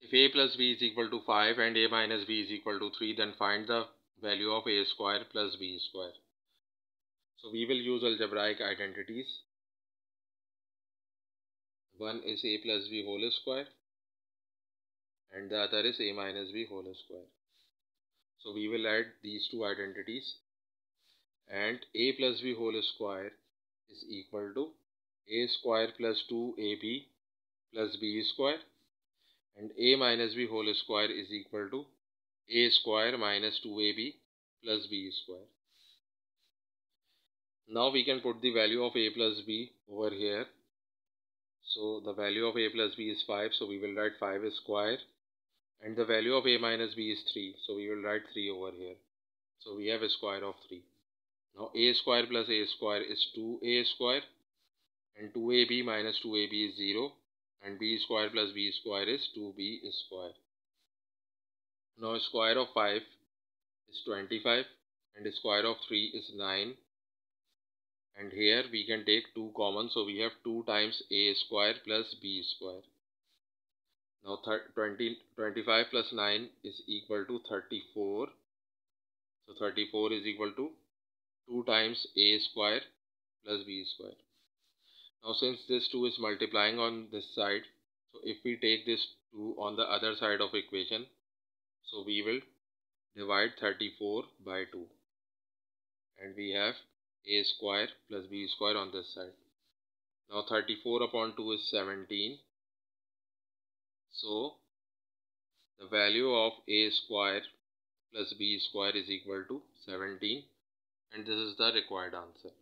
if a plus b is equal to 5 and a minus b is equal to 3 then find the value of a square plus b square. So we will use algebraic identities. One is a plus b whole square and the other is a minus b whole square. So we will add these two identities and a plus b whole square is equal to a square plus 2ab plus b square and a minus b whole square is equal to a square minus 2ab plus b square. Now we can put the value of a plus b over here. So the value of a plus b is 5 so we will write 5 square and the value of a minus b is 3 so we will write 3 over here. So we have a square of 3. Now a square plus a square is 2a square and 2ab minus 2ab is 0 and b square plus b square is 2b square. Now square of 5 is 25 and square of 3 is 9 and here we can take 2 common so we have 2 times a square plus b square. Now 20, 25 plus 9 is equal to 34. So 34 is equal to 2 times a square plus b square. Now since this 2 is multiplying on this side, so if we take this 2 on the other side of equation, so we will divide 34 by 2 and we have a square plus b square on this side. Now 34 upon 2 is 17. So the value of a square plus b square is equal to 17 and this is the required answer.